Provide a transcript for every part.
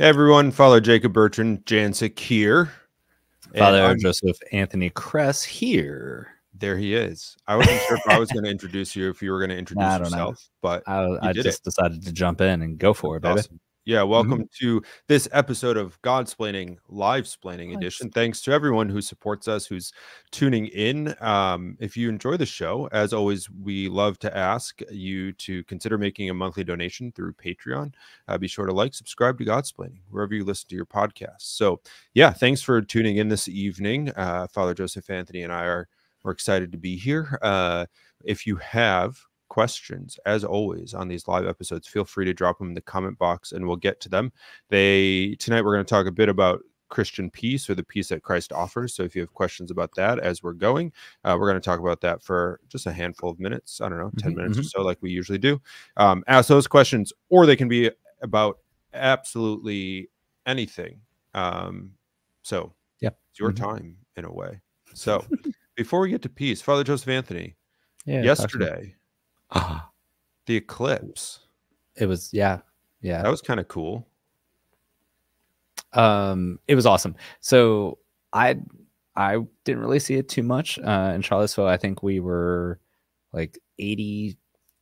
Everyone, Father Jacob Bertrand Janczyk here. Father Joseph Anthony Kress here. There he is. I wasn't sure if I was going to introduce you, if you were going to introduce yourself, know. but I, I just it. decided to jump in and go for it, baby. Yeah, welcome mm-hmm. to this episode of Godsplaining Live Splaining nice. Edition. Thanks to everyone who supports us, who's tuning in. Um, if you enjoy the show, as always, we love to ask you to consider making a monthly donation through Patreon. Uh, be sure to like, subscribe to Godsplaining wherever you listen to your podcast. So, yeah, thanks for tuning in this evening. Uh, Father Joseph Anthony and I are we're excited to be here. Uh, if you have questions as always on these live episodes feel free to drop them in the comment box and we'll get to them. They tonight we're going to talk a bit about christian peace or the peace that christ offers. So if you have questions about that as we're going uh, we're going to talk about that for just a handful of minutes. I don't know 10 mm-hmm, minutes mm-hmm. or so like we usually do. Um, ask those questions or they can be about absolutely anything. Um, so yeah. it's your mm-hmm. time in a way. So before we get to peace father joseph anthony yeah, yesterday Ah, the eclipse. It was yeah, yeah. That was kind of cool. Um, it was awesome. So I I didn't really see it too much uh, in Charlottesville. I think we were like eighty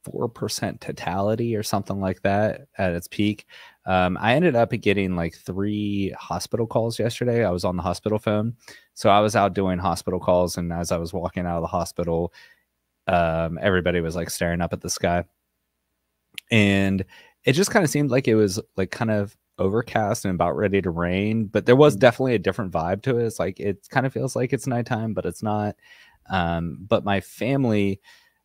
four percent totality or something like that at its peak. Um, I ended up getting like three hospital calls yesterday. I was on the hospital phone, so I was out doing hospital calls, and as I was walking out of the hospital, um, everybody was like staring up at the sky and it just kind of seemed like it was like kind of overcast and about ready to rain but there was mm. definitely a different vibe to it it's like it kind of feels like it's nighttime but it's not um, but my family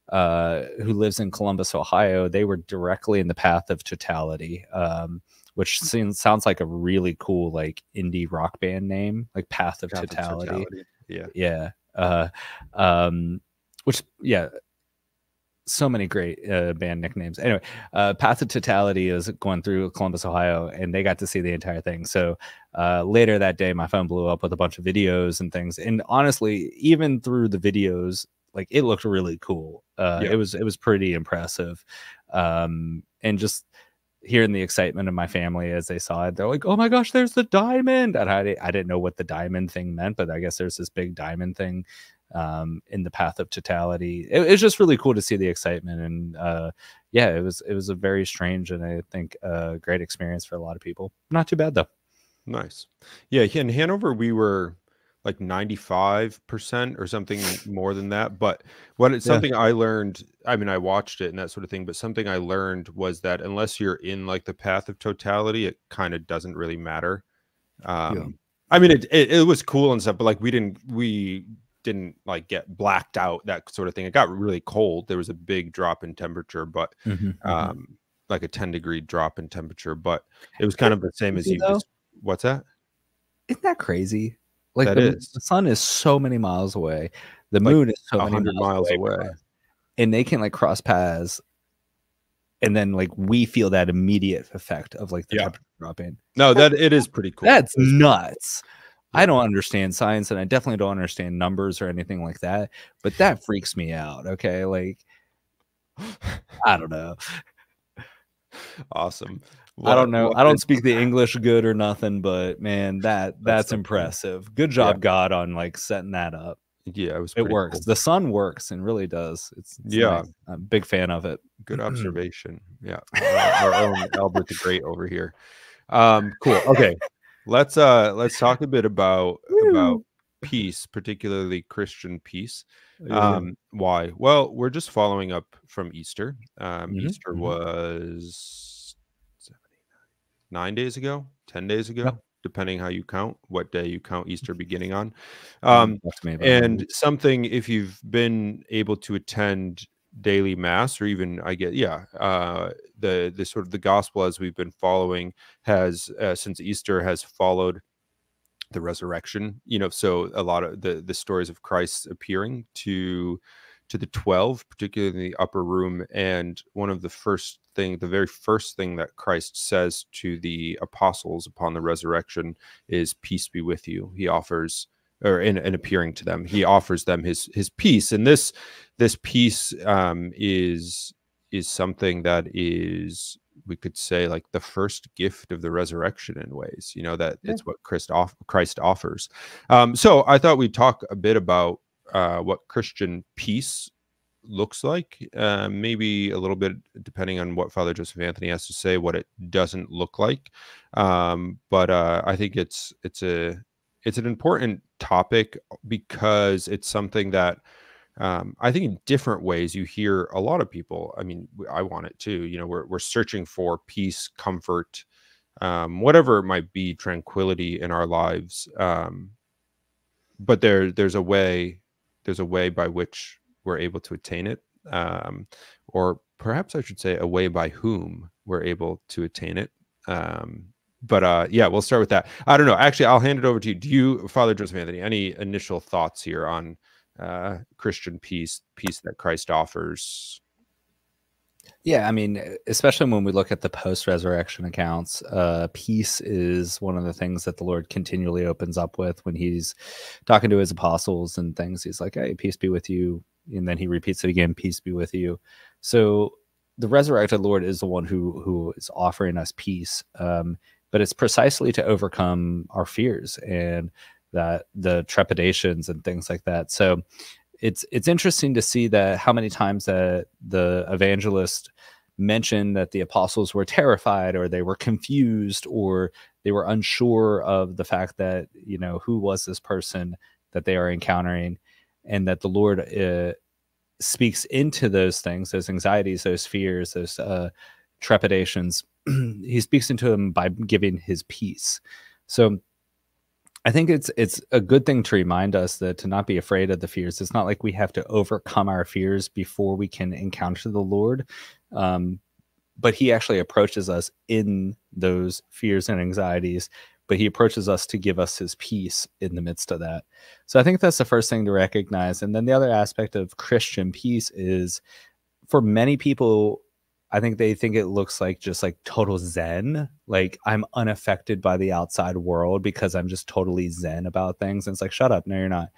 uh, who lives in columbus ohio they were directly in the path of totality um, which seems sounds like a really cool like indie rock band name like path of, path totality. of totality. yeah yeah uh, um, which yeah so many great uh, band nicknames. Anyway, uh, Path of Totality is going through Columbus, Ohio, and they got to see the entire thing. So uh, later that day, my phone blew up with a bunch of videos and things. And honestly, even through the videos, like it looked really cool. Uh, yeah. It was it was pretty impressive, um, and just hearing the excitement of my family as they saw it, they're like, "Oh my gosh, there's the diamond!" And I I didn't know what the diamond thing meant, but I guess there's this big diamond thing um, in the path of totality. It, it's just really cool to see the excitement, and uh, yeah, it was it was a very strange and I think a great experience for a lot of people. Not too bad though. Nice, yeah. In Hanover, we were like 95% or something more than that but what it's something yeah. i learned i mean i watched it and that sort of thing but something i learned was that unless you're in like the path of totality it kind of doesn't really matter um yeah. i mean it, it, it was cool and stuff but like we didn't we didn't like get blacked out that sort of thing. It got really cold. There was a big drop in temperature but mm-hmm, mm-hmm. um mm-hmm. like a 10 degree drop in temperature but it was kind of the same as you just, what's that? Isn't that crazy? Like that the, the sun is so many miles away. The like moon is so many miles, away, away. and they can like cross paths and then like we feel that immediate effect of like the yeah. temperature dropping. No that it is pretty cool. That's nuts I don't understand science and I definitely don't understand numbers or anything like that, but that freaks me out. Okay. Like, I don't know. Awesome. What, I don't know. I don't speak the English good or nothing, but man, that that's, that's impressive. Good job, yeah. God, on like setting that up. Yeah, it was. It works. Cool. The sun works and really does. It's, it's yeah. Nice. I'm a big fan of it. Good observation. yeah, our, our own Albert the Great over here. Um, cool. Okay, let's uh let's talk a bit about about peace particularly christian peace um why well we're just following up from easter um mm-hmm. easter mm-hmm. was nine days ago ten days ago yep. depending how you count what day you count easter beginning on um and something if you've been able to attend daily mass or even i get yeah uh the the sort of the gospel as we've been following has uh, since easter has followed the resurrection you know so a lot of the the stories of christ appearing to to the 12 particularly in the upper room and one of the first thing the very first thing that christ says to the apostles upon the resurrection is peace be with you. He offers or in, in appearing to them. He offers them his his peace and this this peace um, is is something that is we could say like the first gift of the resurrection in ways you know that yeah. it's what christ off christ offers. Um so i thought we'd talk a bit about uh what christian peace looks like uh maybe a little bit depending on what father joseph anthony has to say what it doesn't look like. Um but uh i think it's it's a it's an important topic because it's something that um, I think in different ways you hear a lot of people. I mean, I want it too. You know, we're we're searching for peace, comfort, um, whatever it might be, tranquility in our lives. Um, but there there's a way there's a way by which we're able to attain it, um, or perhaps I should say a way by whom we're able to attain it. But uh, yeah, we'll start with that. I don't know. Actually, I'll hand it over to you. Do you, Father Joseph Anthony, any initial thoughts here on? uh, Christian peace, peace that Christ offers. Yeah, I mean, especially when we look at the post-resurrection accounts, uh, peace is one of the things that the Lord continually opens up with when He's talking to His apostles and things. He's like, "Hey, peace be with you," and then He repeats it again, "Peace be with you." So the resurrected Lord is the one who who is offering us peace, um, but it's precisely to overcome our fears and that the trepidations and things like that. So it's it's interesting to see that how many times that the evangelist mentioned that the apostles were terrified or they were confused or they were unsure of the fact that you know who was this person that they are encountering and that the lord uh, speaks into those things those anxieties those fears those uh, trepidations he speaks into them by giving his peace so I think it's it's a good thing to remind us that to not be afraid of the fears. It's not like we have to overcome our fears before we can encounter the Lord, um, but He actually approaches us in those fears and anxieties. But He approaches us to give us His peace in the midst of that. So I think that's the first thing to recognize. And then the other aspect of Christian peace is, for many people, I think they think it looks like just like total zen. Like I'm unaffected by the outside world because I'm just totally zen about things. And it's like, shut up. No, you're not.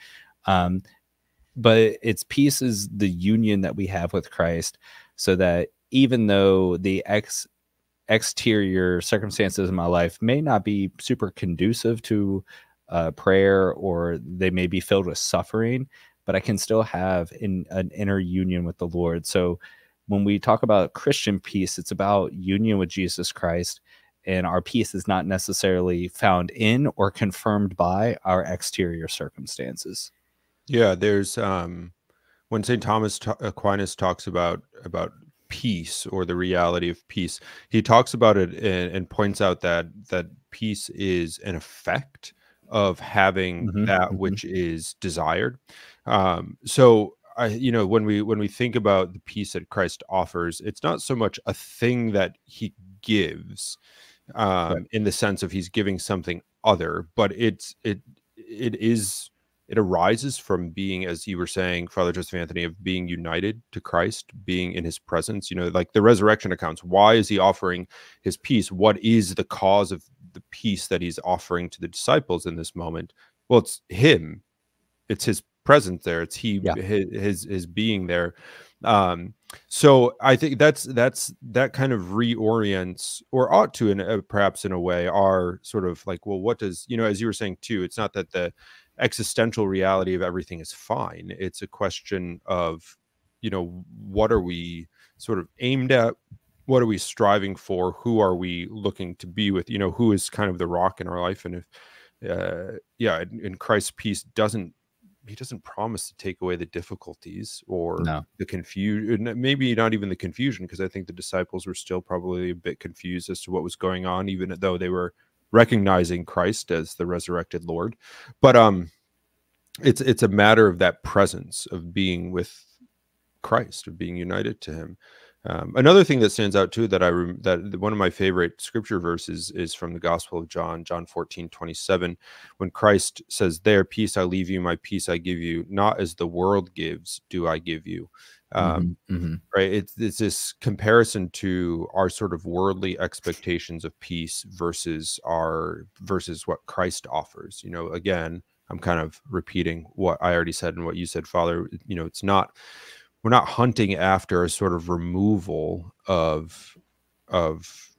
Um, but it's peace is the union that we have with Christ so that even though the ex exterior circumstances in my life may not be super conducive to uh, prayer or they may be filled with suffering, but I can still have in an inner union with the Lord. So when we talk about Christian peace, it's about union with Jesus Christ. And our peace is not necessarily found in or confirmed by our exterior circumstances. Yeah, there's um, when St. Thomas Aquinas talks about about peace or the reality of peace, he talks about it and, and points out that that peace is an effect of having mm-hmm, that mm-hmm. which is desired. Um, so I, you know, when we when we think about the peace that Christ offers, it's not so much a thing that He gives, um, right. in the sense of He's giving something other, but it's it it is it arises from being, as you were saying, Father Joseph Anthony, of being united to Christ, being in His presence. You know, like the resurrection accounts. Why is He offering His peace? What is the cause of the peace that He's offering to the disciples in this moment? Well, it's Him. It's His presence there. It's he yeah. his, his his being there. Um so i think that's that's that kind of reorients or ought to in a, perhaps in a way are sort of like well what does you know as you were saying too it's not that the existential reality of everything is fine. It's a question of you know what are we sort of aimed at? What are we striving for? Who are we looking to be with? You know who is kind of the rock in our life? And if uh yeah and christ's peace doesn't he doesn't promise to take away the difficulties or no. the confusion maybe not even the confusion because i think the disciples were still probably a bit confused as to what was going on even though they were recognizing christ as the resurrected lord but um it's it's a matter of that presence of being with christ of being united to him um, another thing that stands out too that I rem- that one of my favorite scripture verses is from the Gospel of John, John 14, 27, when Christ says, There, peace I leave you, my peace I give you, not as the world gives, do I give you. Um, mm-hmm, mm-hmm. Right. It's, it's this comparison to our sort of worldly expectations of peace versus our versus what Christ offers. You know, again, I'm kind of repeating what I already said and what you said, Father. You know, it's not we're not hunting after a sort of removal of of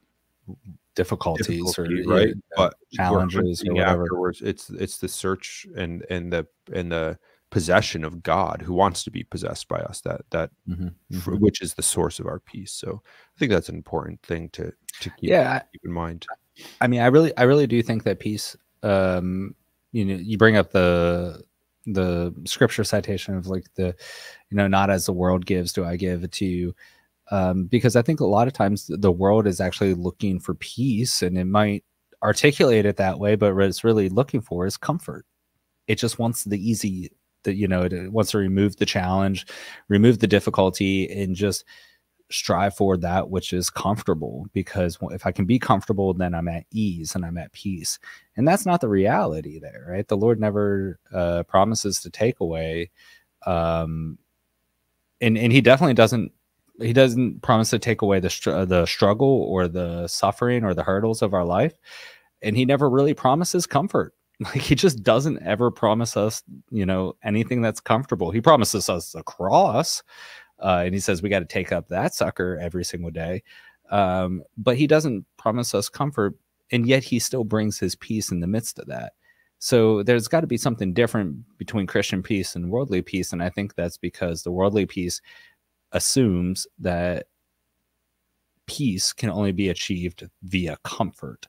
difficulties or right yeah, but challenges or whatever. afterwards it's it's the search and and the and the possession of god who wants to be possessed by us that that Mhm, for- mhm. which is the source of our peace so i think that's an important thing to to keep, Yeah, keep in mind I mean, I really, I really do think that peace. Um, you know, you bring up the the scripture citation of like the, you know, not as the world gives, do I give it to you? Um, because I think a lot of times the world is actually looking for peace, and it might articulate it that way, but what it's really looking for is comfort. It just wants the easy, that you know, it wants to remove the challenge, remove the difficulty, and just strive for that which is comfortable because if i can be comfortable then i'm at ease and i'm at peace. And that's not the reality there right? The lord never uh, promises to take away um and and he definitely doesn't he doesn't promise to take away the str- the struggle or the suffering or the hurdles of our life. And he never really promises comfort. Like he just doesn't ever promise us you know anything that's comfortable. He promises us a cross uh, and he says we got to take up that sucker every single day. Um, but he doesn't promise us comfort, and yet he still brings his peace in the midst of that. So there's got to be something different between Christian peace and worldly peace, and I think that's because the worldly peace assumes that peace can only be achieved via comfort.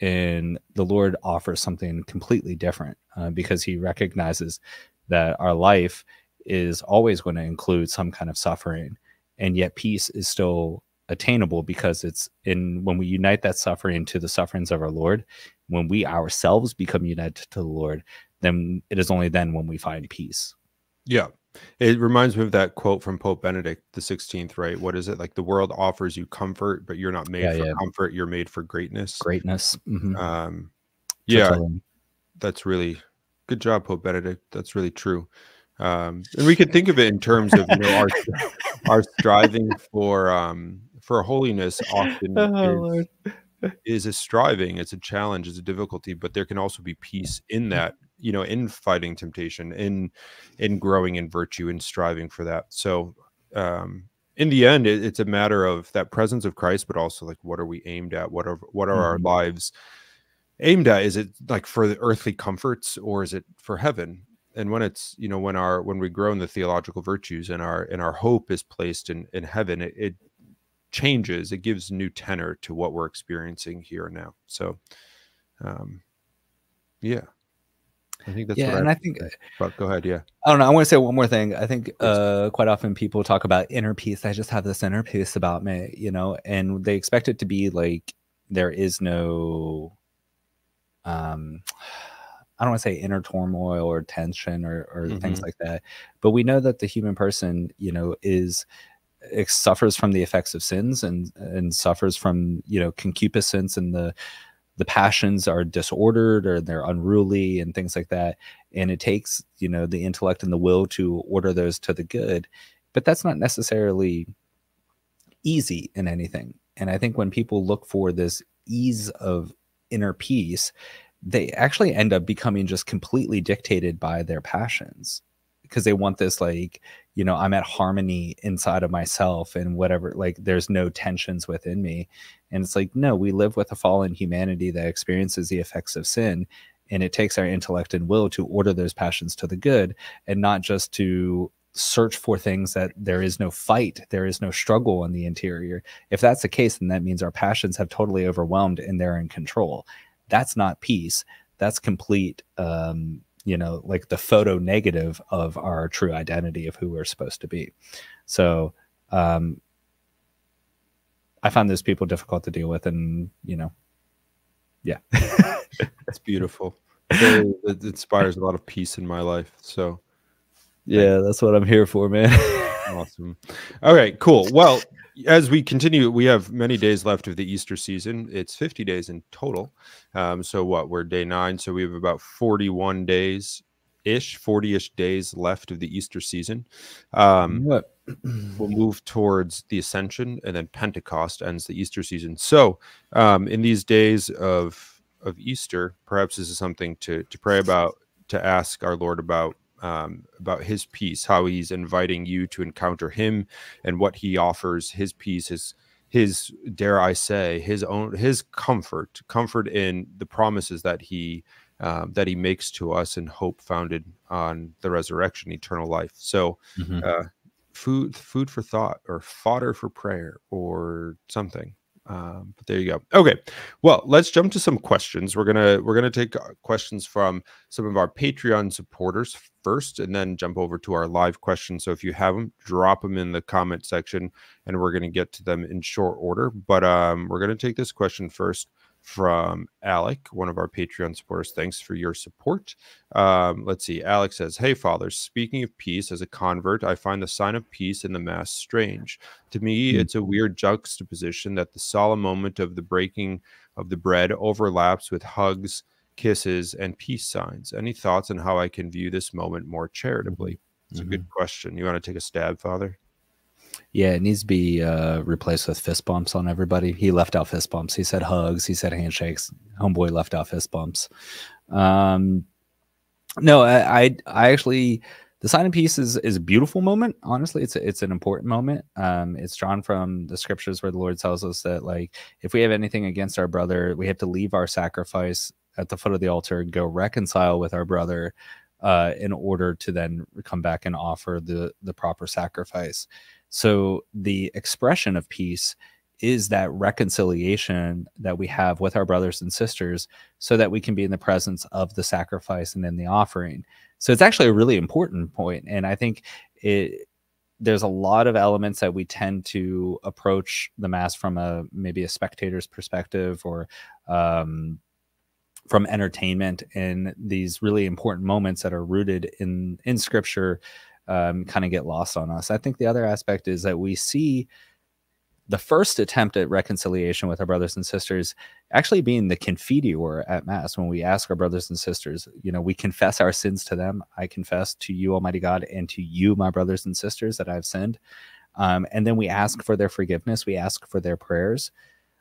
And the Lord offers something completely different uh, because he recognizes that our life is always going to include some kind of suffering and yet peace is still attainable because it's in when we unite that suffering to the sufferings of our lord when we ourselves become united to the lord then it is only then when we find peace. Yeah. It reminds me of that quote from pope benedict the 16th right? What is it? Like the world offers you comfort but you're not made Yeah, for yeah. comfort you're made for greatness. Greatness. Mhm. um yeah. Totally. that's really good job pope benedict. That's really true um and we could think of it in terms of you know our our striving for um for holiness often Oh, is, is a striving it's a challenge it's a difficulty but there can also be peace in that you know in fighting temptation in in growing in virtue and striving for that. So um in the end it, it's a matter of that presence of christ but also like what are we aimed at? What are what are our Mhm. lives aimed at? Is it like for the earthly comforts or is it for heaven and when it's you know when our when we grow in the theological virtues and our and our hope is placed in in heaven it, it changes it gives new tenor to what we're experiencing here and now so um yeah i think that's yeah and I, i think but go ahead yeah I don't know. I want to say one more thing. I think uh, quite often people talk about inner peace. I just have this inner peace about me, you know, and they expect it to be like there is no, um, I don't want to say inner turmoil or tension or, or things Mhm. like that, but we know that the human person, you know, is it suffers from the effects of sins and and suffers from you know concupiscence and the the passions are disordered or they're unruly and things like that and it takes you know the intellect and the will to order those to the good but that's not necessarily easy in anything and i think when people look for this ease of inner peace they actually end up becoming just completely dictated by their passions because they want this like you know i'm at harmony inside of myself and whatever like there's no tensions within me. And it's like no we live with a fallen humanity that experiences the effects of sin and it takes our intellect and will to order those passions to the good and not just to search for things that there is no fight there is no struggle in the interior. If that's the case then that means our passions have totally overwhelmed and they're in control that's not peace. That's complete um you know like the photo negative of our true identity of who we're supposed to be. So um i find those people difficult to deal with and you know yeah. It's beautiful. Very- it inspires a lot of peace in my life so. Yeah that's what i'm here for man. Awesome. All right cool. Well as we continue we have many days left of the easter season. It's 50 days in total. Um, so what we're day nine so we have about 41 days ish 40ish days left of the easter season. Um, what? we'll move towards the ascension and then pentecost ends the easter season. So um, in these days of of easter perhaps this is something to to pray about to ask our lord about um, about his peace how he's inviting you to encounter him and what he offers his peace his his dare I say his own his comfort, comfort in the promises that he um, that he makes to us and hope founded on the resurrection, eternal life. So, mm-hmm. uh, food food for thought or fodder for prayer or something. Um, but there you go. Okay, well, let's jump to some questions. We're gonna we're gonna take uh, questions from some of our Patreon supporters first, and then jump over to our live questions. So if you have them, drop them in the comment section, and we're gonna get to them in short order. But um, we're gonna take this question first from Alec, one of our Patreon supporters. Thanks for your support. Um, let's see. Alex says, Hey, Father, speaking of peace, as a convert, I find the sign of peace in the Mass strange. To me, mm-hmm. it's a weird juxtaposition that the solemn moment of the breaking of the bread overlaps with hugs, kisses, and peace signs. Any thoughts on how I can view this moment more charitably? It's mm-hmm. a good mm-hmm. question. You want to take a stab, Father? Yeah, it needs to be uh, replaced with fist bumps on everybody. He left out fist bumps. He said hugs. He said handshakes. Homeboy left out fist bumps. Um, no, I, I, I actually the sign of peace is is a beautiful moment. Honestly, it's a, it's an important moment. Um, it's drawn from the scriptures where the Lord tells us that like if we have anything against our brother, we have to leave our sacrifice at the foot of the altar and go reconcile with our brother uh, in order to then come back and offer the the proper sacrifice. So the expression of peace is that reconciliation that we have with our brothers and sisters so that we can be in the presence of the sacrifice and in the offering. So it's actually a really important point and I think it there's a lot of elements that we tend to approach the mass from a maybe a spectator's perspective or um, from entertainment and these really important moments that are rooted in in scripture um, kind of get lost on us. I think the other aspect is that we see the first attempt at reconciliation with our brothers and sisters actually being the confiteor at mass. When we ask our brothers and sisters you know we confess our sins to them. I confess to you almighty god and to you my brothers and sisters that i've sinned. Um, and then we ask for their forgiveness. We ask for their prayers.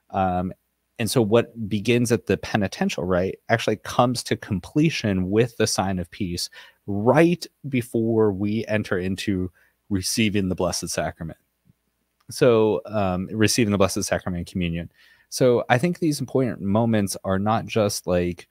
Um, and so what begins at the penitential rite actually comes to completion with the sign of peace right before we enter into receiving the Blessed Sacrament. So, um, receiving the Blessed Sacrament communion. So, I think these important moments are not just like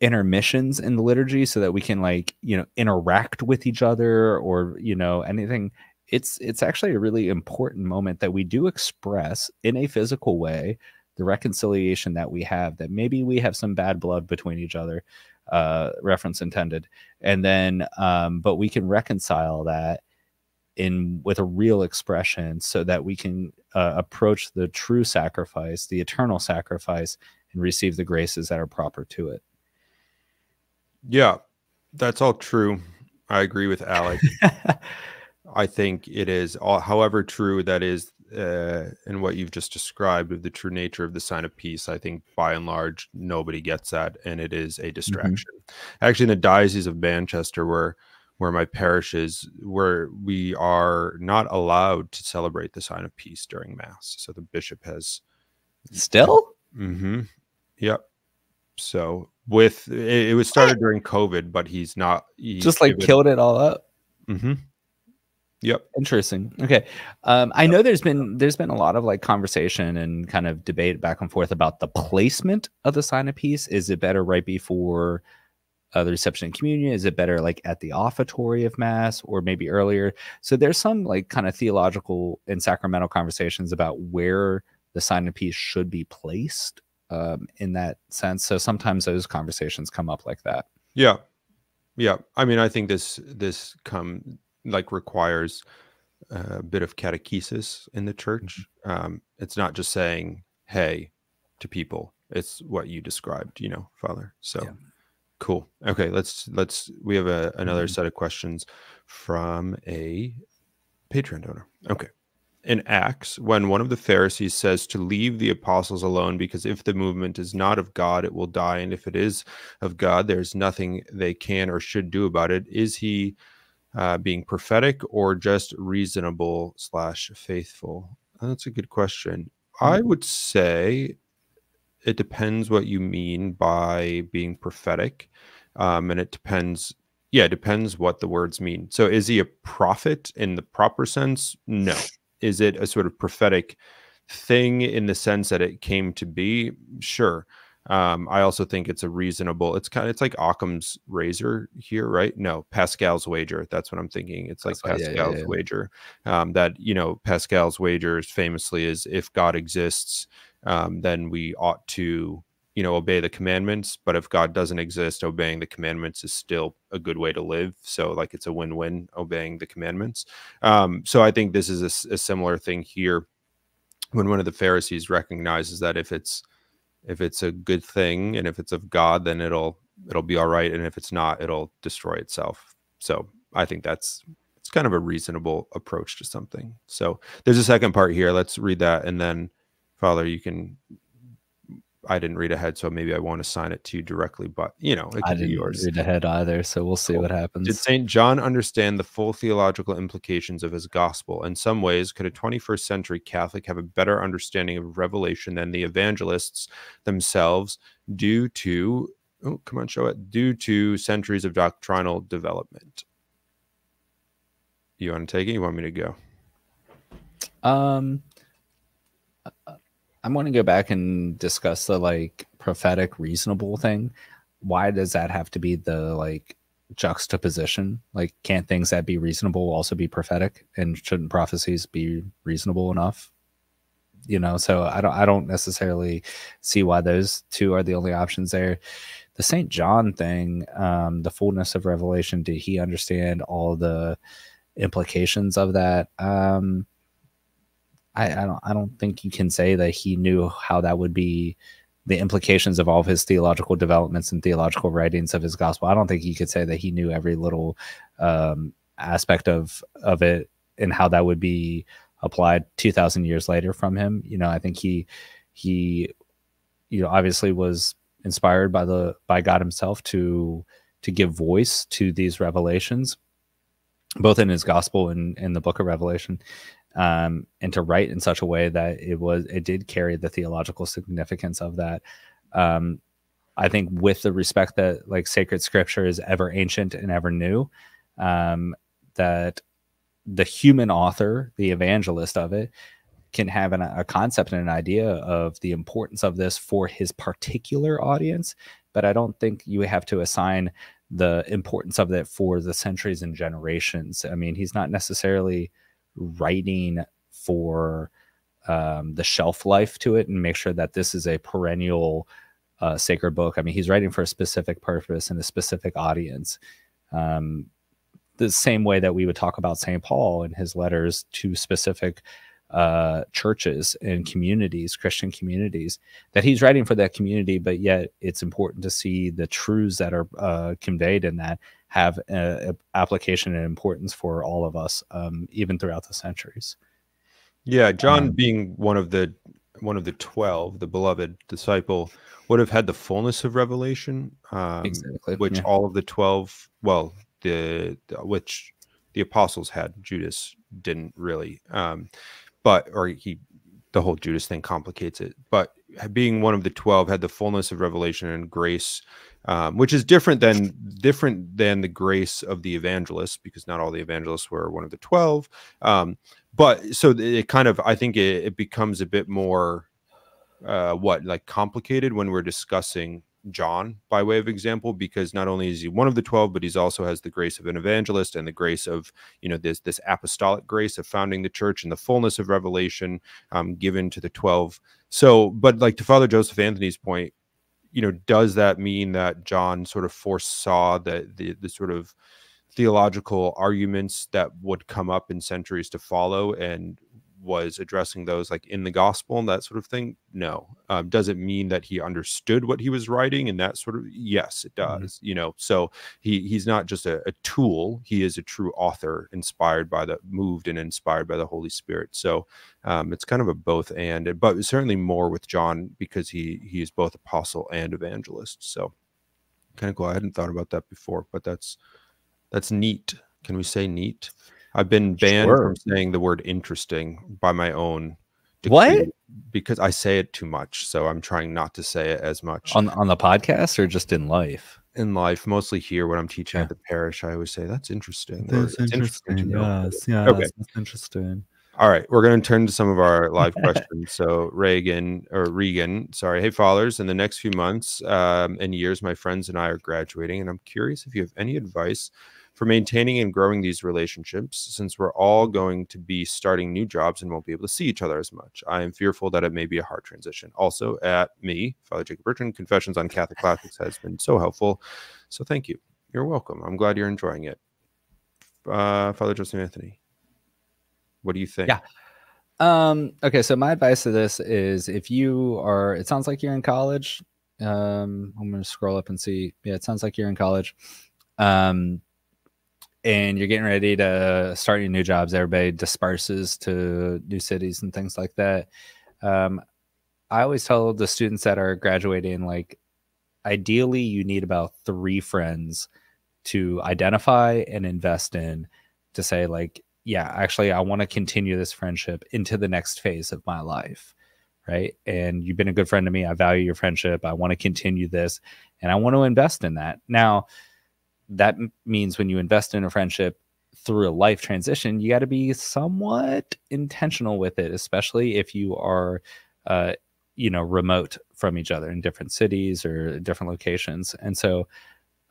intermissions in the liturgy so that we can like you know interact with each other or you know anything it's it's actually a really important moment that we do express in a physical way the reconciliation that we have that maybe we have some bad blood between each other uh, reference intended. And then, um, but we can reconcile that in with a real expression so that we can uh, approach the true sacrifice, the eternal sacrifice, and receive the graces that are proper to it. Yeah, that's all true. I agree with Alec. I think it is, all, however true that is uh, in what you've just described of the true nature of the sign of peace, I think by and large nobody gets that, and it is a mm-hmm. distraction. Mm-hmm. Actually, in the diocese of Manchester, where where my parish is, where we are not allowed to celebrate the sign of peace during mass, so the bishop has still. Mm-hmm. Yep. So with it, it was started during COVID, but he's not just like killed it all up. Mm-hmm. Yep. Interesting. Okay. Um, I know there's been there's been a lot of like conversation and kind of debate back and forth about the placement of the sign of peace. Is it better right before uh, the reception and communion? Is it better like at the offertory of mass or maybe earlier? So there's some like kind of theological and sacramental conversations about where the sign of peace should be placed um, in that sense. So sometimes those conversations come up like that. Yeah. Yeah. I mean, I think this this come like requires a bit of catechesis in the church. Mm-hmm. Um, it's not just saying "hey" to people; it's what you described, you know, Father. So yeah. cool. Okay, let's let's. We have a, another mm-hmm. set of questions from a Patreon donor. Okay. In Acts, when one of the Pharisees says to leave the apostles alone because if the movement is not of God, it will die, and if it is of God, there's nothing they can or should do about it. Is he uh, being prophetic or just reasonable slash faithful? That's a good question. I hmm. would say it depends what you mean by being prophetic, um, and it depends. Yeah, it depends what the words mean. So, is he a prophet in the proper sense? No. Is it a sort of prophetic thing in the sense that it came to be, sure. Um, I also think it's a reasonable. It's kind of it's like Occam's razor here, right? No, Pascal's wager. That's what I'm thinking. It's like That's Pascal's yeah, yeah, yeah. wager. Um, that you know, Pascal's wager famously is if God exists, um, then we ought to you know obey the commandments. But if God doesn't exist, obeying the commandments is still a good way to live. So like it's a win-win obeying the commandments. Um, so I think this is a, a similar thing here when one of the Pharisees recognizes that if it's if it's a good thing and if it's of God, then it'll it'll be all right, and if it's not, it'll destroy itself. So I think that's it's kind of a reasonable approach to something. So there's a second part here. Let's read that, and then Father, you can I didn't read ahead, so maybe I won't assign it to you directly, but you know, it I didn't yours. read ahead either, so we'll see cool. what happens. Did St. John understand the full theological implications of his gospel? In some ways, could a 21st century Catholic have a better understanding of Revelation than the evangelists themselves due to, oh, come on, show it, due to centuries of doctrinal development? You want to take it? You want me to go? Um, I'm going to go back and discuss the like prophetic reasonable thing. Why does that have to be the like juxtaposition? Like, can't things that be reasonable also be prophetic? And shouldn't prophecies be reasonable enough? You know, so I don't I don't necessarily see why those two are the only options there. The St. John thing, um, the fullness of revelation, did he understand all the implications of that? Um, I, I don't I don't think you can say that he knew how that would be the implications of all of his theological developments and theological writings of his gospel. I don't think you could say that he knew every little um, aspect of of it and how that would be applied 2000 years later from him. You know, I think he he you know obviously was inspired by the by God himself to to give voice to these revelations both in his gospel and in the book of revelation um, and to write in such a way that it was it did carry the theological significance of that. Um, I think with the respect that like sacred scripture is ever ancient and ever new, um, that the human author, the evangelist of it, can have an, a concept and an idea of the importance of this for his particular audience. But I don't think you have to assign the importance of it for the centuries and generations. I mean, he's not necessarily writing for um, the shelf life to it and make sure that this is a perennial uh, sacred book. I mean, he's writing for a specific purpose and a specific audience. Um, the same way that we would talk about St. Paul in his letters to specific uh, churches and communities, Christian communities, that he's writing for that community, but yet it's important to see the truths that are uh, conveyed in that have a, a application and importance for all of us, um, even throughout the centuries. Yeah, John, um, being one of the one of the twelve, the beloved disciple, would have had the fullness of revelation, um, exactly. which yeah. all of the twelve, well, the, the, which the apostles had. Judas didn't really, um, but or he, the whole Judas thing complicates it. But being one of the twelve, had the fullness of revelation and grace um, which is different than different than the grace of the evangelists because not all the evangelists were one of the 12 um, but so it kind of i think it, it becomes a bit more uh, what like complicated when we're discussing john by way of example because not only is he one of the 12 but he's also has the grace of an evangelist and the grace of you know this this apostolic grace of founding the church and the fullness of revelation um, given to the 12 so but like to father joseph anthony's point you know, does that mean that John sort of foresaw that the the sort of theological arguments that would come up in centuries to follow and was addressing those like in the gospel and that sort of thing? No. Um, does it mean that he understood what he was writing and that sort of yes it mm-hmm. does mm-hmm. you know? So he he's not just a, a, tool he is a true author inspired by the moved and inspired by the holy spirit. So um, it's kind of a both and but certainly more with john because he he is both apostle and evangelist. So kind of cool i hadn't thought about that before but that's that's neat. Can we say neat I've been banned sure. from saying the word interesting by my own what because I say it too much. So I'm trying not to say it as much on on the podcast or just in life. In life, mostly here when I'm teaching yeah. at the parish, I always say that's interesting. That's interesting. interesting yes, yeah, okay. that's interesting. All right, we're going to turn to some of our live questions. So, Reagan or Regan, sorry. Hey, fathers. In the next few months um, and years, my friends and I are graduating, and I'm curious if you have any advice for maintaining and growing these relationships since we're all going to be starting new jobs and won't be able to see each other as much. I am fearful that it may be a hard transition. Also, at me, Father Jacob Bertrand, Confessions on Catholic Classics has been so helpful. So, thank you. You're welcome. I'm glad you're enjoying it. Uh, Father Joseph Anthony. What do you think? Yeah. Um, okay, so my advice to this is if you are, it sounds like you're in college. Um, I'm going to scroll up and see. Yeah, it sounds like you're in college. Um, and you're getting ready to start your new jobs. Everybody disperses to new cities and things like that. Um, I always tell the students that are graduating, like, ideally, you need about three friends to identify and invest in to say, like, yeah, actually, I want to continue this friendship into the next phase of my life. Right. And you've been a good friend to me. I value your friendship. I want to continue this and I want to invest in that. Now, that means when you invest in a friendship through a life transition, you got to be somewhat intentional with it, especially if you are, uh, you know, remote from each other in different cities or different locations. And so,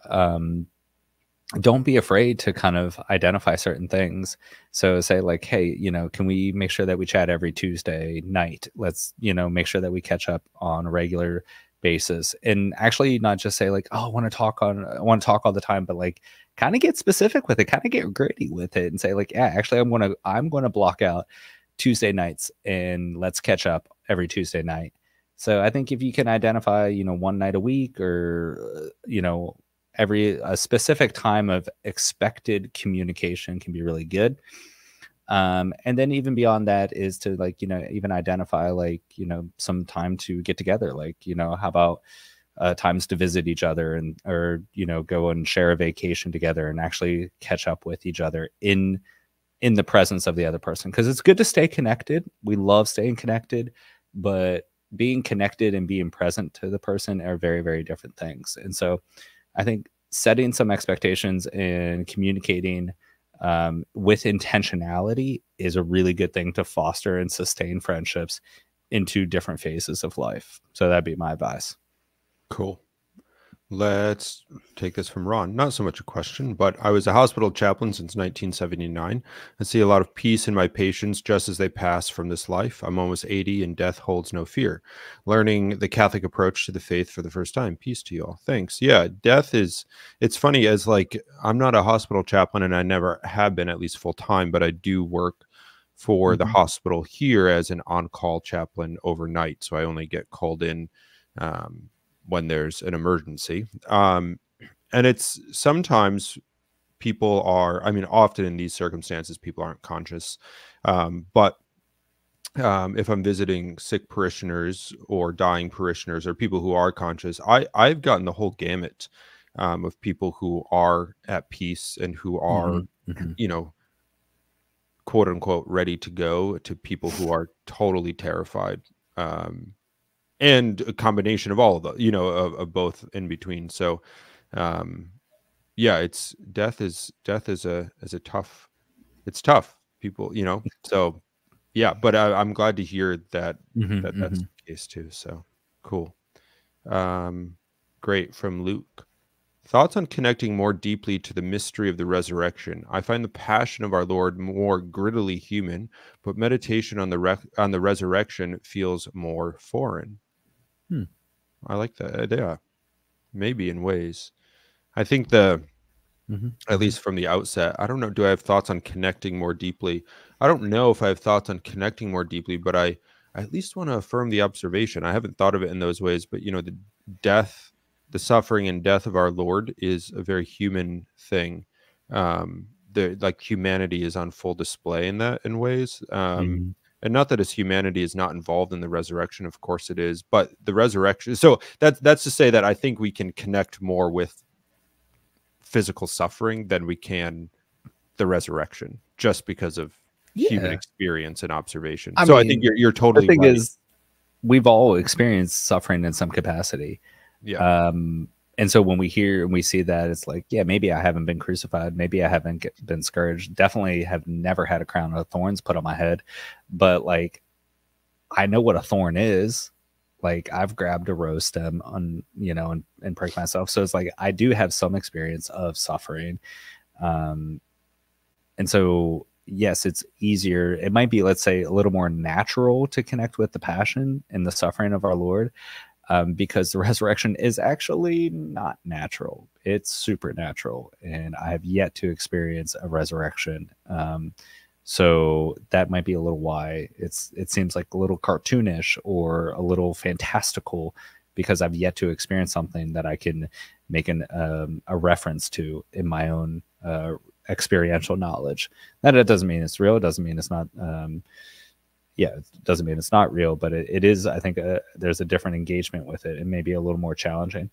um, don't be afraid to kind of identify certain things. So say like, hey, you know, can we make sure that we chat every Tuesday night? Let's, you know, make sure that we catch up on a regular basis and actually not just say like, oh, I want to talk on I want to talk all the time, but like kind of get specific with it, kind of get gritty with it and say like, yeah, actually I'm gonna I'm gonna block out Tuesday nights and let's catch up every Tuesday night. So I think if you can identify, you know, one night a week or uh, you know, every a specific time of expected communication can be really good um, and then even beyond that is to like you know even identify like you know some time to get together like you know how about uh, times to visit each other and or you know go and share a vacation together and actually catch up with each other in in the presence of the other person. Because it's good to stay connected. We love staying connected but being connected and being present to the person are very very different things. And so I think setting some expectations and communicating um, with intentionality is a really good thing to foster and sustain friendships into different phases of life. So that'd be my advice. Cool. Let's take this from Ron. Not so much a question, but I was a hospital chaplain since 1979. I see a lot of peace in my patients just as they pass from this life. I'm almost 80 and death holds no fear. Learning the Catholic approach to the faith for the first time. Peace to you all. Thanks. Yeah, death is, it's funny as like, I'm not a hospital chaplain and I never have been at least full time, but I do work for mm -hmm. the mm-hmm. hospital here as an on call chaplain overnight. So I only get called in. Um, when there's an emergency. Um, and it's sometimes people are, I mean, often in these circumstances, people aren't conscious. Um, but um, if I'm visiting sick parishioners or dying parishioners or people who are conscious, I, I've gotten the whole gamut um, of people who are at peace and who are, mm-hmm. Mm-hmm. you know, quote unquote, ready to go to people who are totally terrified. Um, and a combination of all of the you know of, of both in between. So um yeah it's death is death is a is a tough it's tough people you know? So yeah but I, am glad to hear that mm-hmm, that that's mm-hmm. the case too so cool. Um great from luke. Thoughts on connecting more deeply to the mystery of the resurrection? I find the passion of our lord more grittily human but meditation on the re- on the resurrection feels more foreign Hmm. I like that idea. Maybe in ways. I think the mm-hmm. at least from the outset, I don't know. Do I have thoughts on connecting more deeply? I don't know if I have thoughts on connecting more deeply, but I, I at least want to affirm the observation. I haven't thought of it in those ways, but you know, the death, the suffering and death of our Lord is a very human thing. Um, the like humanity is on full display in that in ways. Um, mm-hmm and not that his humanity is not involved in the resurrection of course it is but the resurrection so that's that's to say that i think we can connect more with physical suffering than we can the resurrection just because of yeah. human experience and observation I so mean, i think you're, you're totally the thing right. is we've all experienced suffering in some capacity yeah um and so when we hear and we see that it's like yeah maybe i haven't been crucified. Maybe i haven't get, been scourged. Definitely have never had a crown of thorns put on my head. But like i know what a thorn is. Like i've grabbed a rose stem on you know and, and pricked myself. So it's like i do have some experience of suffering. Um and so yes it's easier. It might be let's say a little more natural to connect with the passion and the suffering of our lord um, because the resurrection is actually not natural. It's supernatural, and I have yet to experience a resurrection. Um, so that might be a little why it's it seems like a little cartoonish or a little fantastical because I've yet to experience something that I can make an um, a reference to in my own uh, experiential knowledge. That it doesn't mean it's real. It doesn't mean it's not um, yeah, it doesn't mean it's not real, but it, it is. I think uh, there's a different engagement with it, and maybe a little more challenging.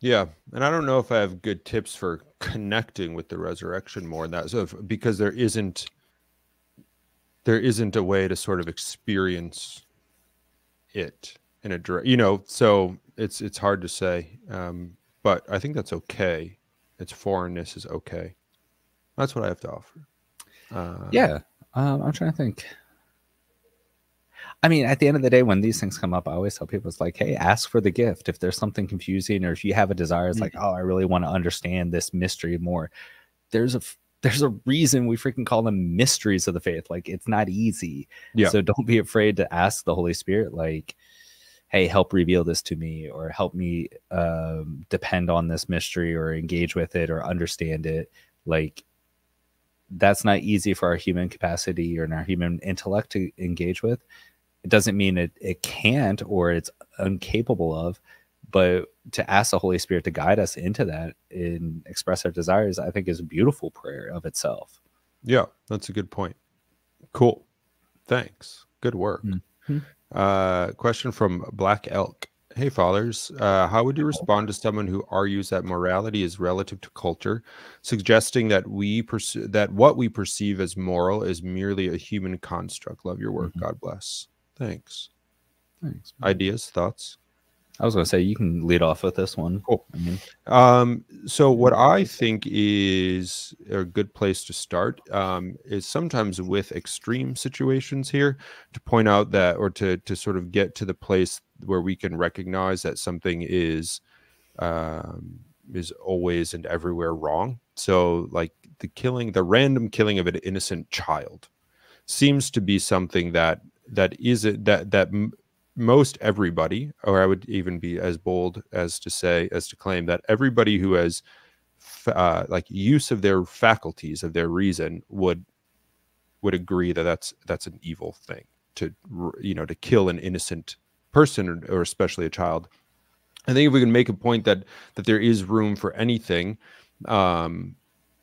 Yeah, and I don't know if I have good tips for connecting with the resurrection more than that. So, if, because there isn't, there isn't a way to sort of experience it in a direct, you know. So it's it's hard to say, um, but I think that's okay. Its foreignness is okay. That's what I have to offer. Uh, yeah, um, I'm trying to think. I mean, at the end of the day, when these things come up, I always tell people it's like, hey, ask for the gift. If there's something confusing or if you have a desire, it's mm-hmm. like, oh, I really want to understand this mystery more. There's a there's a reason we freaking call them mysteries of the faith. Like it's not easy. Yeah. So don't be afraid to ask the Holy Spirit, like, hey, help reveal this to me, or help me um, depend on this mystery or engage with it or understand it. Like that's not easy for our human capacity or in our human intellect to engage with it doesn't mean it, it can't or it's incapable of, but to ask the Holy Spirit to guide us into that and express our desires, I think is a beautiful prayer of itself. Yeah, that's a good point. Cool. Thanks. Good work. Mm-hmm. Uh, question from Black Elk. Hey, fathers, uh, how would you respond to someone who argues that morality is relative to culture, suggesting that we perce- that what we perceive as moral is merely a human construct? Love your work. Mm-hmm. God bless. Thanks. Thanks. Man. Ideas, thoughts? I was going to say you can lead off with this one. Cool. I mean, um, so what I think is a good place to start um, is sometimes with extreme situations here to point out that, or to to sort of get to the place where we can recognize that something is um, is always and everywhere wrong. So, like the killing, the random killing of an innocent child, seems to be something that that is it that that most everybody, or I would even be as bold as to say as to claim that everybody who has uh, like use of their faculties of their reason would would agree that that's that's an evil thing to you know to kill an innocent person or, or especially a child. I think if we can make a point that that there is room for anything, um,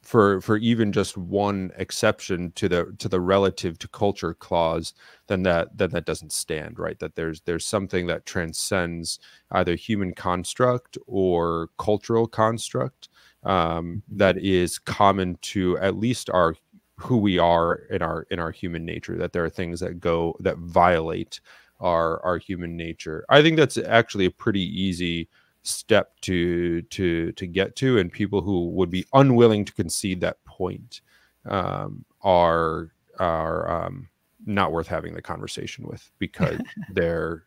for for even just one exception to the to the relative to culture clause then that then that doesn't stand right? That there's there's something that transcends either human construct or cultural construct um, that is common to at least our who we are in our in our human nature that there are things that go that violate our our human nature. I think that's actually a pretty easy step to to to get to and people who would be unwilling to concede that point um, are are um, not worth having the conversation with because they're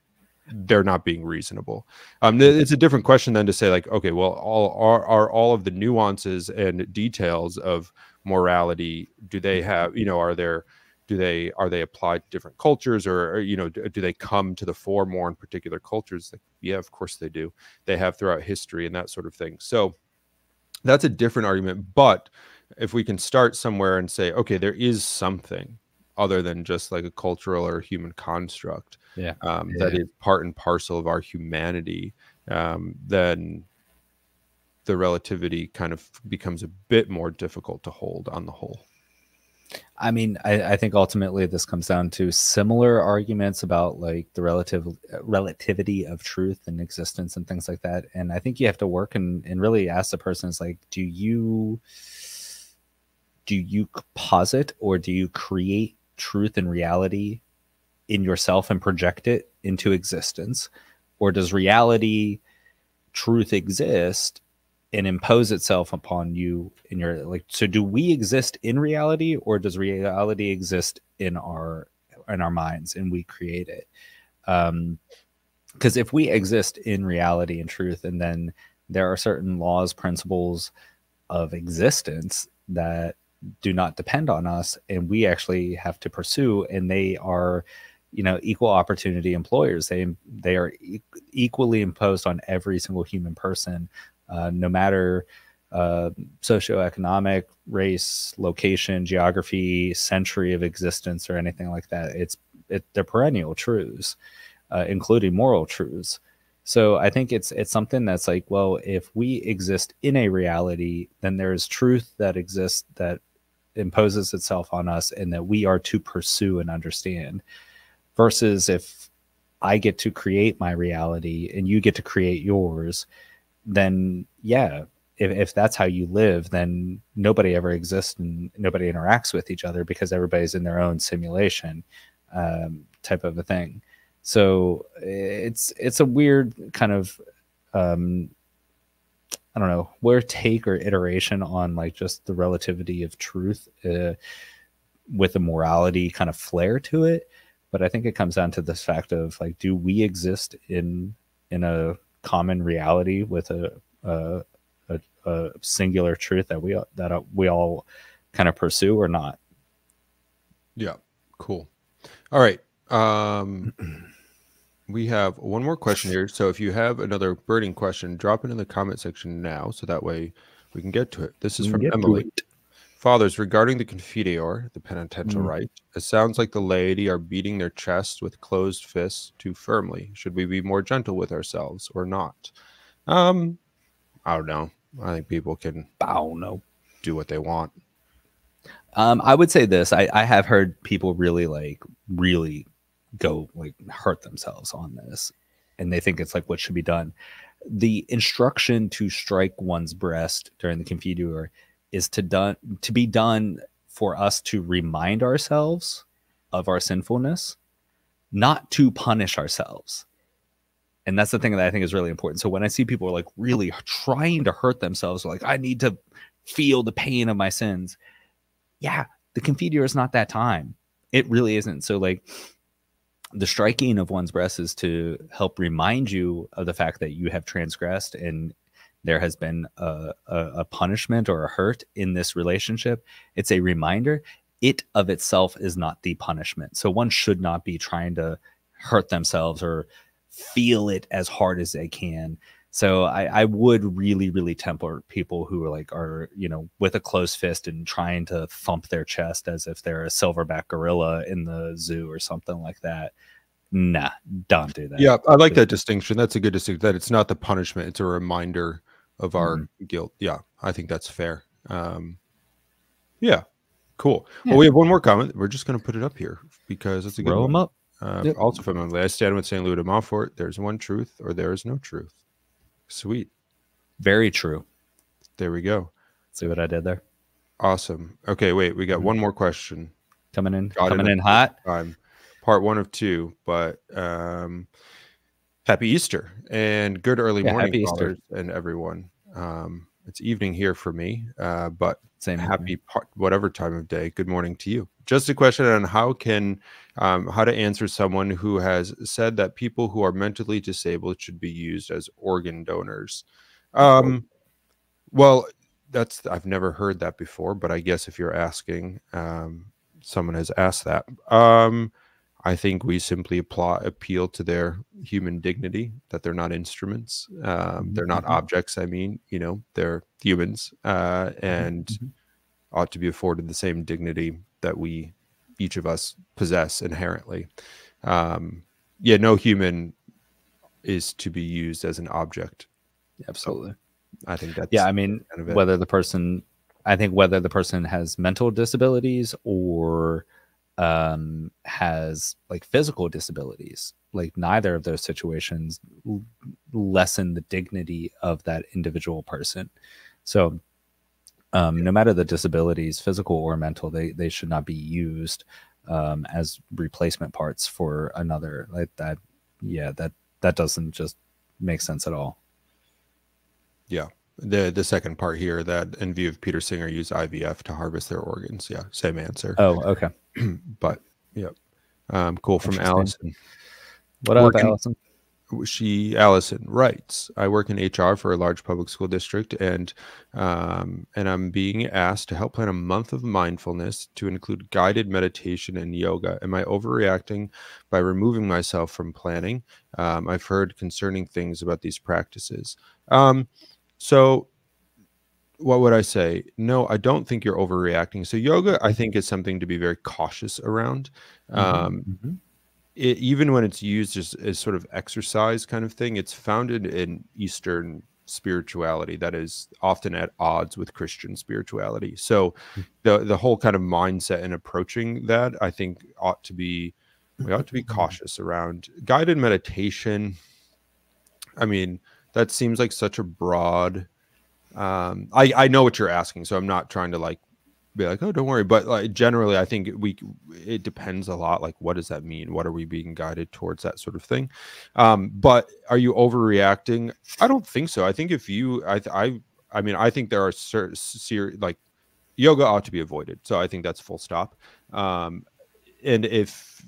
they're not being reasonable. Um, it's a different question than to say like, okay, well, all are are all of the nuances and details of morality do they have? You know, are there do they are they applied to different cultures or, or you know do, do, they come to the fore more in particular cultures? Like, yeah of course they do. They have throughout history and that sort of thing. So that's a different argument but if we can start somewhere and say okay there is something other than just like a cultural or human construct yeah, um, yeah. that is part and parcel of our humanity um, then the relativity kind of becomes a bit more difficult to hold on the whole I mean, I, I, think ultimately this comes down to similar arguments about like the relative relativity of truth and existence and things like that. And I think you have to work and, and really ask the person is like, do you do you posit or do you create truth and reality in yourself and project it into existence? Or does reality truth exist and impose itself upon you in your like so do we exist in reality or does reality exist in our in our minds and we create it? Um because if we exist in reality and truth and then there are certain laws principles of existence that do not depend on us and we actually have to pursue and they are you know equal opportunity employers. They they are e- equally imposed on every single human person uh, no matter uh, socioeconomic race location geography century of existence or anything like that it's it, they're perennial truths uh, including moral truths. So i think it's it's something that's like well if we exist in a reality then there's truth that exists that imposes itself on us and that we are to pursue and understand versus if I get to create my reality and you get to create yours, then yeah, if, if that's how you live, then nobody ever exists and nobody interacts with each other because everybody's in their own simulation um, type of a thing. So it's it's a weird kind of um, I don't know where take or iteration on like just the relativity of truth uh, with a morality kind of flair to it. But I think it comes down to this fact of like, do we exist in in a common reality with a a, a, a singular truth that we that we all kind of pursue or not? Yeah, cool. All right. Um we have one more question here. So if you have another burning question, drop it in the comment section now, so that way we can get to it. This is from Emily. Fathers, regarding the Confiteor, the penitential mm. rite, it sounds like the laity are beating their chests with closed fists too firmly. Should we be more gentle with ourselves or not? Um, I don't know. I think people can bow no do what they want. Um, I would say this. I, I have heard people really like really go like hurt themselves on this and they think it's like what should be done the instruction to strike one's breast during the confiteor is to done to be done for us to remind ourselves of our sinfulness not to punish ourselves. And that's the thing that i think is really important. So when i see people like really trying to hurt themselves like i need to feel the pain of my sins yeah the confiteor is not that time. It really isn't. So like the striking of one's breast is to help remind you of the fact that you have transgressed and there has been a, a, a, punishment or a hurt in this relationship. It's a reminder. It of itself is not the punishment. So one should not be trying to hurt themselves or feel it as hard as they can. So I, I would really, really temper people who are like are you know with a closed fist and trying to thump their chest as if they're a silverback gorilla in the zoo or something like that. Nah, don't do that. Yeah, I like that distinction. That's a good distinction. That it's not the punishment; it's a reminder of our mm-hmm. guilt. Yeah, I think that's fair. Um, yeah, cool. Yeah. Well, we have one more comment. We're just going to put it up here because it's a good Roll one. them up. Uh, yep. Also from Emily, I stand with St. Louis de Montfort. There's one truth, or there is no truth. Sweet. Very true. There we go. See what I did there? Awesome. Okay, wait. We got mm-hmm. one more question coming in. Got coming in hot. Time. Part one of two, but um, happy Easter and good early yeah, morning, Easter, and everyone. Um, it's evening here for me, uh, but same happy part, whatever time of day. Good morning to you. Just a question on how can um, how to answer someone who has said that people who are mentally disabled should be used as organ donors. Um, well, that's I've never heard that before, but I guess if you're asking, um, someone has asked that. Um, I think we simply apply, appeal to their human dignity that they're not instruments. Um, they're not mm-hmm. objects. I mean, you know, they're humans uh, and mm-hmm. ought to be afforded the same dignity that we, each of us, possess inherently. Um, yeah, no human is to be used as an object. Absolutely. So I think that's yeah. I mean, kind of whether the person, I think whether the person has mental disabilities or um, has like physical disabilities. Like neither of those situations lessen the dignity of that individual person. So, um, no matter the disabilities, physical or mental, they they should not be used um, as replacement parts for another. Like that, yeah, that that doesn't just make sense at all. Yeah. The the second part here that in view of Peter Singer used IVF to harvest their organs. Yeah, same answer. Oh, okay. but yeah. Um, cool from Allison. What up, Allison? she Allison writes, I work in HR for a large public school district, and um, and I'm being asked to help plan a month of mindfulness to include guided meditation and yoga. Am I overreacting by removing myself from planning? Um, I've heard concerning things about these practices. Um, so what would I say? No, I don't think you're overreacting. So yoga, I think, is something to be very cautious around. Mm-hmm, um, mm-hmm it, even when it's used as, as sort of exercise kind of thing, it's founded in Eastern spirituality that is often at odds with Christian spirituality. So hmm. the the whole kind of mindset and approaching that I think ought to be we ought to be cautious around guided meditation. I mean, that seems like such a broad um I I know what you're asking, so I'm not trying to like be like, oh, don't worry. But like generally, I think we it depends a lot. Like, what does that mean? What are we being guided towards? That sort of thing. Um, but are you overreacting? I don't think so. I think if you, I, I, I mean, I think there are certain ser- like yoga ought to be avoided. So I think that's full stop. Um, and if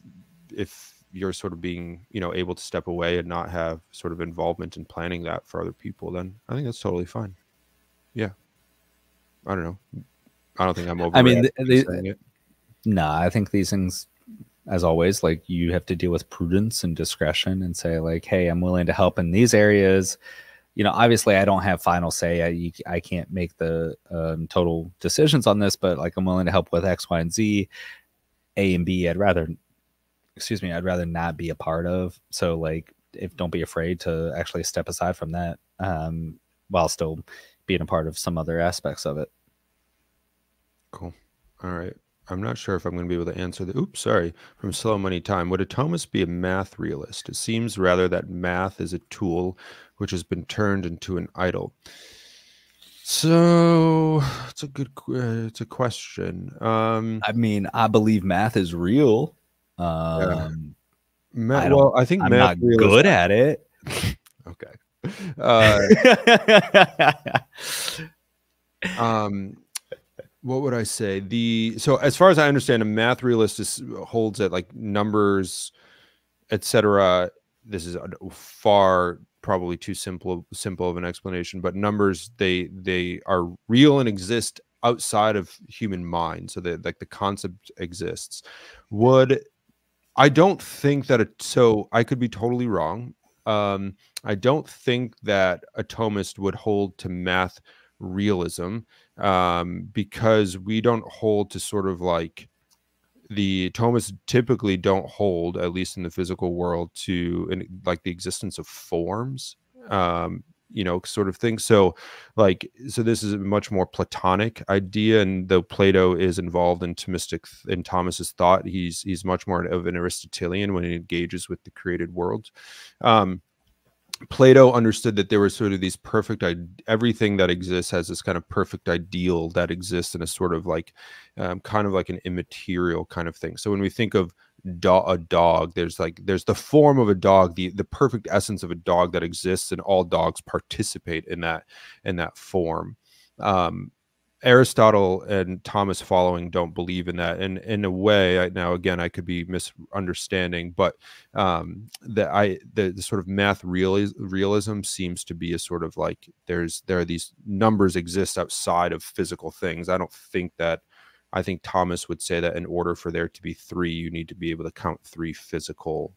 if you're sort of being you know able to step away and not have sort of involvement in planning that for other people then i think that's totally fine yeah i don't know I don't think I'm over. I mean, the, no, I think these things, as always, like you have to deal with prudence and discretion and say like, hey, I'm willing to help in these areas. You know, obviously, I don't have final say. I I can't make the um, total decisions on this, but like, I'm willing to help with X, Y, and Z. A and B, I'd rather, excuse me, I'd rather not be a part of. So like, if don't be afraid to actually step aside from that, um, while still being a part of some other aspects of it. Cool. All right. I'm not sure if I'm going to be able to answer the. Oops, sorry. From Slow Money Time. Would a Thomist be a math realist? It seems rather that math is a tool which has been turned into an idol. So it's a good. Uh, it's a question. Um, I mean, I believe math is real. Um, yeah. Ma- I well, I think I'm not good at it. okay. Uh, um what would I say? The so as far as I understand, a math realist is, holds at like numbers, etc. This is far probably too simple simple of an explanation, but numbers they they are real and exist outside of human mind. So that like the concept exists. Would I don't think that it so I could be totally wrong. Um, I don't think that a Thomist would hold to math realism um, because we don't hold to sort of like the Thomists typically don't hold, at least in the physical world, to like the existence of forms, um, you know, sort of thing. So, like, so this is a much more Platonic idea, and though Plato is involved in Thomistic in Thomas's thought, he's he's much more of an Aristotelian when he engages with the created world. Um, Plato understood that there were sort of these perfect everything that exists has this kind of perfect ideal that exists in a sort of like um, kind of like an immaterial kind of thing. So when we think of do- a dog, there's like there's the form of a dog, the the perfect essence of a dog that exists, and all dogs participate in that in that form. Um, Aristotle and Thomas following don't believe in that. And in a way, I, now again, I could be misunderstanding, but um, that I the, the, sort of math realism seems to be a sort of like there's there are these numbers exist outside of physical things. I don't think that. I think Thomas would say that in order for there to be three, you need to be able to count three physical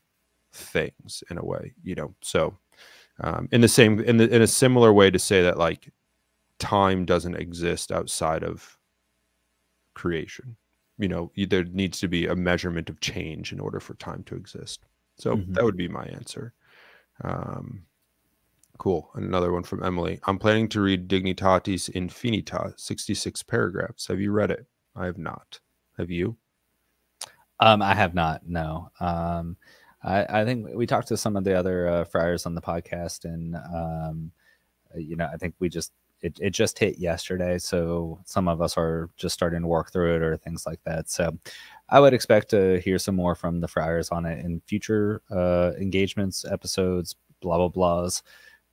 things in a way, you know. So, um, in the same in the in a similar way to say that like time doesn't exist outside of creation. You know, there needs to be a measurement of change in order for time to exist. So mm-hmm. that would be my answer. Um, cool. Another one from Emily. I'm planning to read Dignitatis Infinita, 66 paragraphs. Have you read it? I have not. Have you? Um, I have not. No. Um, I, I think we talked to some of the other uh, friars on the podcast, and um, you know, I think we just it, it just hit yesterday so some of us are just starting to work through it or things like that so i would expect to hear some more from the friars on it in future uh, engagements episodes blah blah blahs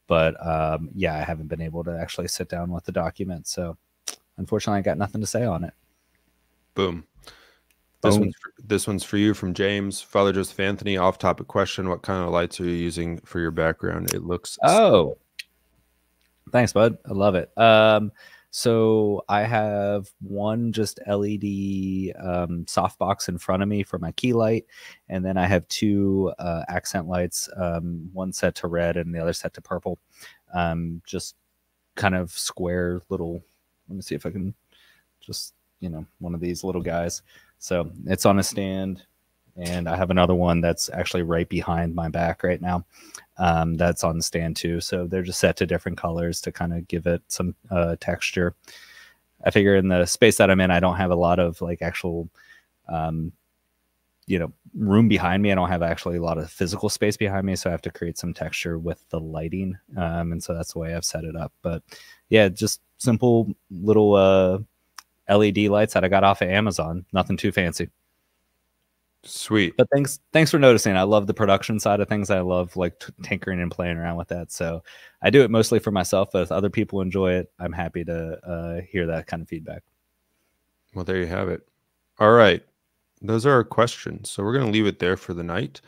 But um, yeah, I haven't been able to actually sit down with the document. So unfortunately, I got nothing to say on it. Boom. This one's for, this one's for you from James Father Joseph Anthony. Off topic question: What kind of lights are you using for your background? It looks oh, thanks, bud. I love it. Um, so I have one just LED um, softbox in front of me for my key light, and then I have two uh, accent lights, um, one set to red and the other set to purple. Um, just kind of square little. Let me see if I can just you know one of these little guys. So it's on a stand, and I have another one that's actually right behind my back right now. Um, that's on the stand too. So they're just set to different colors to kind of give it some uh, texture. I figure in the space that I'm in, I don't have a lot of like actual, um, you know, room behind me. I don't have actually a lot of physical space behind me, so I have to create some texture with the lighting, um, and so that's the way I've set it up. But yeah, just simple little uh, LED lights that I got off of Amazon. Nothing too fancy. Sweet. But thanks thanks for noticing. I love the production side of things. I love like tinkering and playing around with that. So I do it mostly for myself, but if other people enjoy it, I'm happy to uh, hear that kind of feedback. Well, there you have it. All right. Those are our questions. So we're going to leave it there for the night.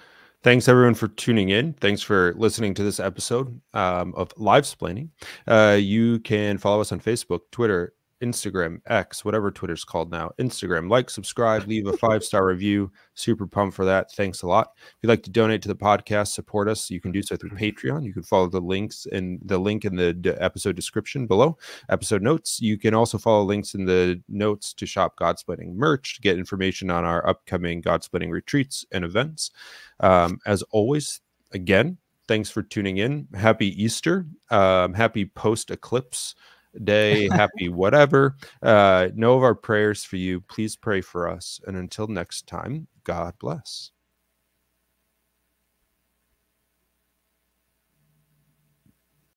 Thanks everyone for tuning in. Thanks for listening to this episode um, of Live Splaining. Uh, you can follow us on Facebook, Twitter, Instagram, X, whatever Twitter's called now. Instagram, like, subscribe, leave a five star review. Super pumped for that. Thanks a lot. If you'd like to donate to the podcast, support us, you can do so through Patreon. You can follow the links in the link in the episode description below, episode notes. You can also follow links in the notes to shop Godsplaining merch to get information on our upcoming Godsplaining retreats and events. Um, as always, again, thanks for tuning in. Happy Easter. Um, happy post eclipse day, happy whatever. Uh, know of our prayers for you. Please pray for us. And until next time, God bless.